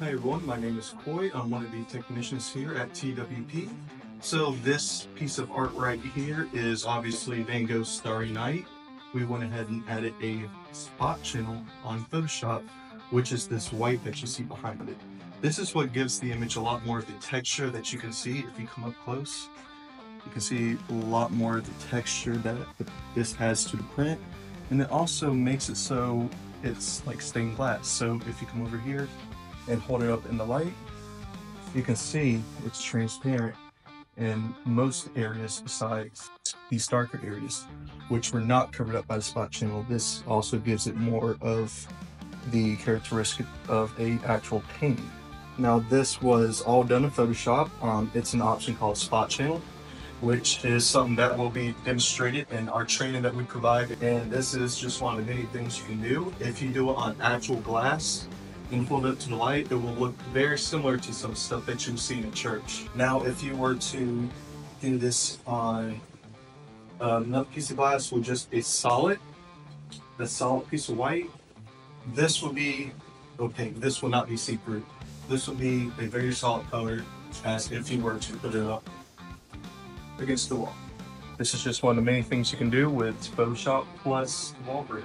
Hi everyone, my name is Coy. I'm one of the technicians here at TWP. So this piece of art right here is obviously Van Gogh's Starry Night. We went ahead and added a spot channel on Photoshop, which is this white that you see behind it. This is what gives the image a lot more of the texture that you can see if you come up close. You can see a lot more of the texture that this has to the print. And it also makes it so it's like stained glass. So if you come over here and hold it up in the light, you can see it's transparent in most areas besides these darker areas, which were not covered up by the spot channel. This also gives it more of the characteristic of a actual painting. Now this was all done in Photoshop. Um, it's an option called spot channel which is something that will be demonstrated in our training that we provide. And this is just one of the many things you can do. If you do it on actual glass and hold it to the light, it will look very similar to some stuff that you've seen in church. Now, if you were to do this on um, another piece of glass with just a solid, a solid piece of white, this will be opaque. This will not be see-through. This will be a very solid color as if you were to put it up against the wall. This is just one of the many things you can do with Photoshop plus wall grid.